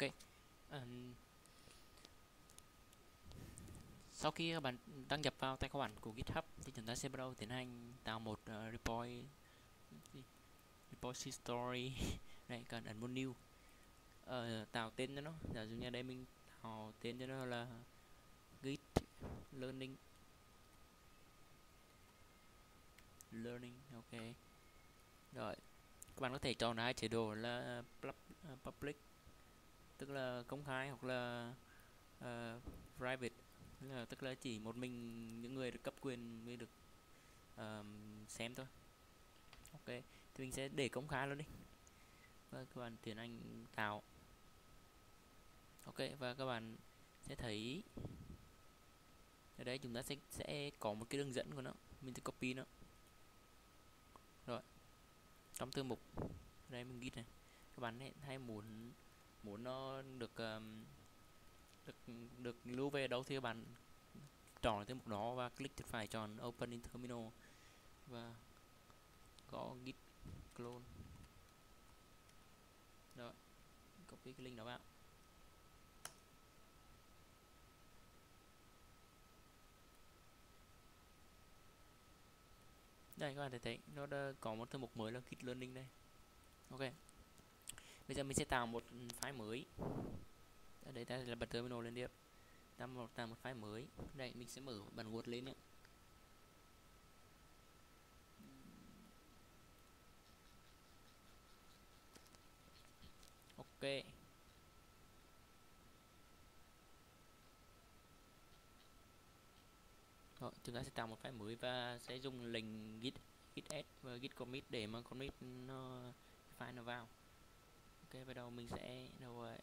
ok. Um, sau khi các bạn đăng nhập vào tài khoản của GitHub thì chúng ta sẽ bắt đầu tiến hành tạo một ờ, uh, report repository. Này cần ấn một new. Uh, tạo tên cho nó. Giả dụ như đây mình tạo tên cho nó là git learning. Learning ok. Rồi các bạn có thể chọn hai chế độ là public tức là công khai hoặc là uh, private. Là tức là chỉ một mình những người được cấp quyền mới được uh, xem thôi. Ok thì mình sẽ để công khai luôn đi. Và các bạn tiến hành tạo. Ok và các bạn sẽ thấy ở đây chúng ta sẽ sẽ có một cái đường dẫn của nó. Mình sẽ copy nó. Rồi trong thư mục. Đây mình ghi này. Các bạn hãy muốn muốn nó được um, được được lưu về đâu thì các bạn chọn thư mục đó và click chuột phải chọn open in terminal và có git clone. Đó copy cái link đó bạn. Đây các bạn thấy nó đã có một thư mục mới là git learning đây. Ok bây giờ mình sẽ tạo một file mới. Ở đây ta là bật terminal lên tiếp. Ta một tạo một file mới. Đây mình sẽ mở bản word lên nhé. Ok. Rồi, chúng ta sẽ tạo một file mới và sẽ dùng lệnh git git add và git commit để mà commit nó file nó vào ok bắt đầu mình sẽ đâu rồi ờ,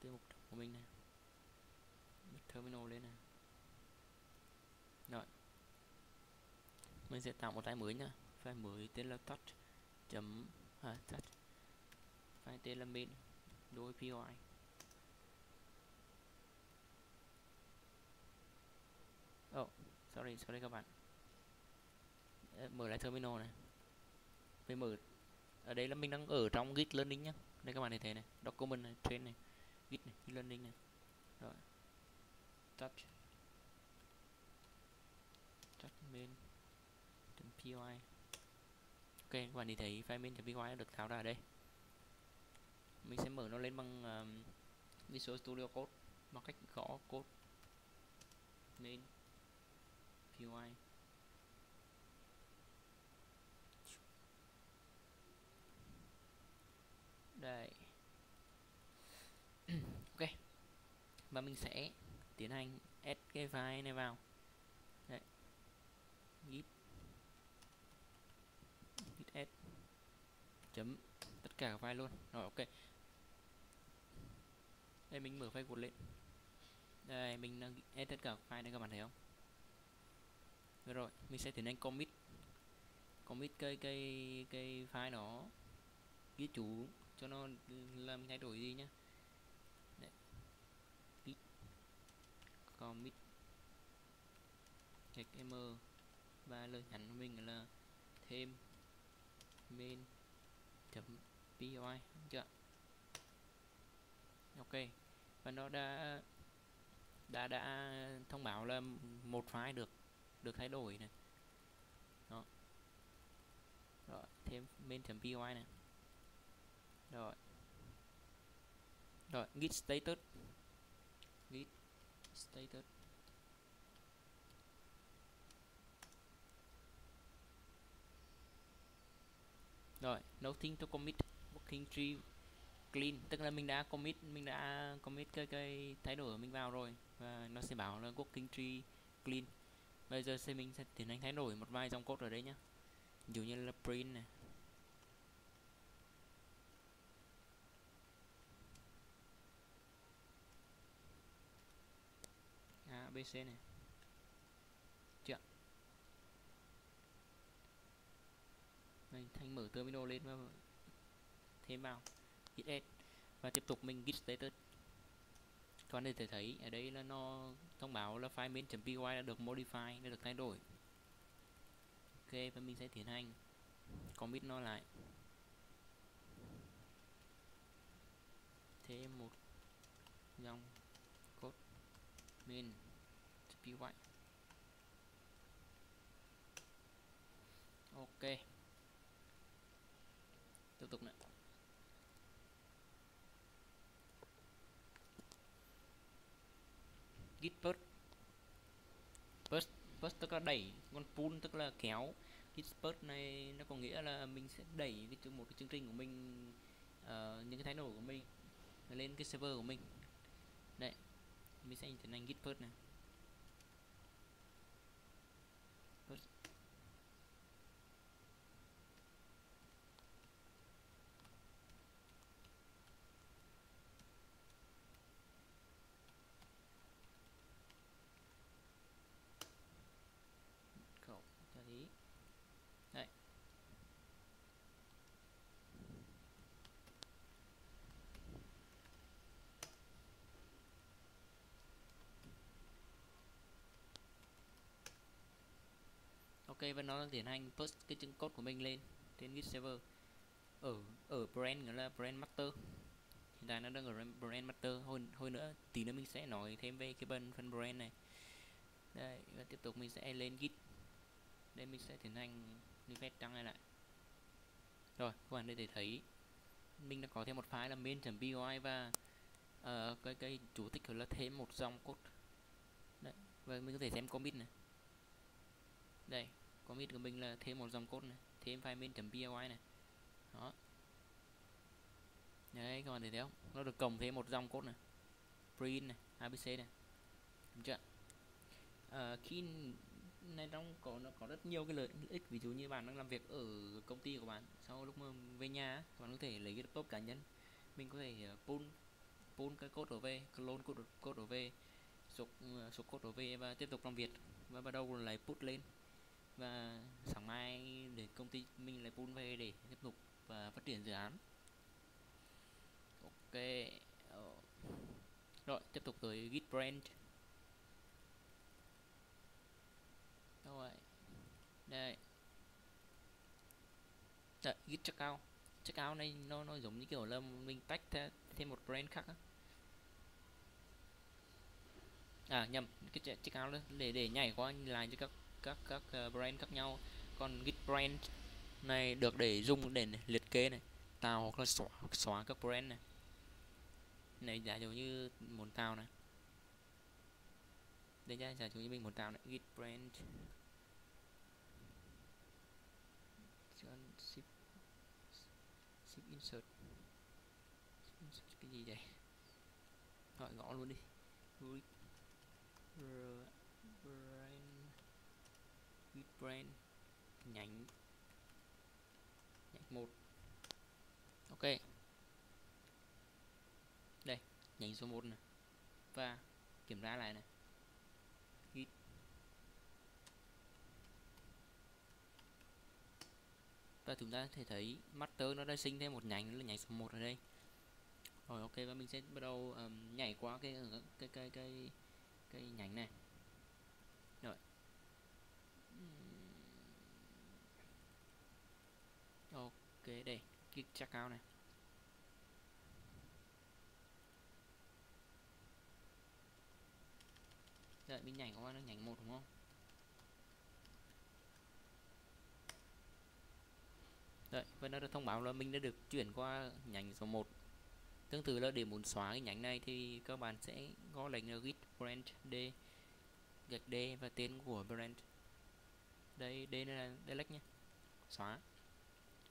tiêu mục của mình này. Bật terminal lên này. Rồi. Mình sẽ tạo một file mới nha file mới tên là touch chấm à, touch. File tên là main đối py oh sorry sorry các bạn. Ờ, mở lại terminal này. Mình mở ở đây là mình đang ở trong git learning nhá. Đây các bạn thấy thế này document này train này git này git learning này. Rồi. Touch. Touch main py. Ok các bạn thấy file main py được tháo ra ở đây. Mình sẽ mở nó lên bằng um, Visual Studio Code bằng cách gõ code main py. Đây ok. Và mình sẽ tiến hành add cái file này vào. Đấy. Git. Git add. Chấm tất cả các file luôn. Rồi ok. Đây mình mở file cột lên. Đây mình đang add tất cả các file này các bạn thấy không? Rồi, rồi mình sẽ tiến hành commit. Commit cái cái cái file đó. Ghi chú cho nó làm thay đổi gì nhá. Đấy. git commit. Gạch m. Và lời nhắn của mình là thêm main chấm py chưa? Ok. Và nó đã đã đã thông báo là một file được được thay đổi này. Đó. Rồi, thêm main chấm py này rồi. Rồi, git status. Git status. Rồi, nothing to commit, working tree clean. Tức là mình đã commit, mình đã commit cái cái thay đổi của mình vào rồi. Và nó sẽ bảo là working tree clean. Bây giờ sẽ mình sẽ tiến hành thay đổi một vài dòng code ở đây nhá. Ví dụ như là print này ABC này. Chuyện mình thanh mở terminal lên và thêm vào. Git add và tiếp tục mình git status. Còn để thể thấy ở đây là nó thông báo là file main.py đã được modify, đã được thay đổi. Ok, và mình sẽ tiến hành commit nó lại. Thêm một dòng code main py ok. Tiếp tục nữa git push push push tức là đẩy con pull tức là kéo. Git push này nó có nghĩa là mình sẽ đẩy cái một cái chương trình của mình uh, những cái thái độ của mình lên cái server của mình. Đây mình sẽ tiến hành git push này. Ok và nó tiến hành post cái chứng code của mình lên trên git server. Ở ở brand nghĩa là brand master. Hiện tại nó đang ở brand master. Hồi hồi nữa tí nữa mình sẽ nói thêm về cái phần phần brand này. Đây và tiếp tục mình sẽ lên git. Đây mình sẽ tiến hành refresh trang này lại. Rồi các bạn đây để thấy mình đã có thêm một file là main.py và uh, cái cái chủ tích là thêm một dòng code. Đấy và mình có thể xem commit này. Đây commit của mình là thêm một dòng code này thêm file main.py này. Đó. Đấy các bạn thấy không? Nó được cộng thêm một dòng code này. Print này abc này. Đúng chưa? À, khi này trong có nó có rất nhiều cái lợi ích. Ví dụ như bạn đang làm việc ở công ty của bạn sau lúc mà về nhà bạn có thể lấy cái laptop cá nhân. Mình có thể à, pull pull cái code đổ về clone code code đổ về sụp à, sụp code đổ về và tiếp tục làm việc. Và bắt đầu lại put lên và sáng mai để công ty mình lại pull về để tiếp tục và phát triển dự án. Ok ờ, rồi tiếp tục tới git branch rồi đây. Đấy, git checkout. Checkout này nó nó giống như kiểu là mình tách thêm một brand khác á. à nhầm cái checkout để để nhảy qua lại cho các các các ờ, brand khác nhau. Còn git brand này được để dùng để liệt kê này tạo hoặc là xóa xóa các brand này. Này, giả dụ như muốn tạo này. Đây nhá, giả dụ như mình muốn tạo này, git brand. Ship ship insert. Cái gì vậy? Gọi gõ luôn đi brain. Nhánh. Nhánh một. Ok. Đây nhánh số 1 này. Và kiểm tra lại này. Git và chúng ta thể thấy master nó đã sinh thêm một nhánh là nhánh số 1 ở đây. Rồi ok và mình sẽ bắt đầu um, nhảy qua cái cái cái cái cái nhánh này rồi ok đây click checkout này. Đợi mình nhảy qua nó nhảy một đúng không? Đợi, và nó đã thông báo là mình đã được chuyển qua nhánh số 1 Tương tự là để muốn xóa cái nhánh này thì các bạn sẽ gõ lệnh là git branch d gạch d và tên của branch đây đây là delete nhé xóa.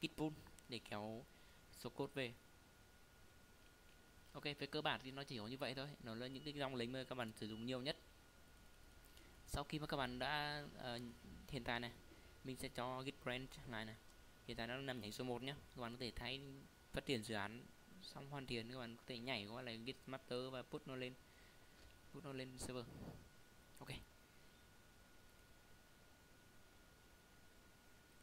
Git pull để kéo số code về. Ok về cơ bản thì nó chỉ có như vậy thôi. Nó là những cái dòng lính mà các bạn sử dụng nhiều nhất. Sau khi mà các bạn đã uh, hiện tại này mình sẽ cho git branch lại này. Hiện tại nó nằm nhảy số 1 nhé các bạn có thể thay phát triển dự án xong hoàn thiện các bạn có thể nhảy qua lại git master và put nó lên put nó lên server. Ok.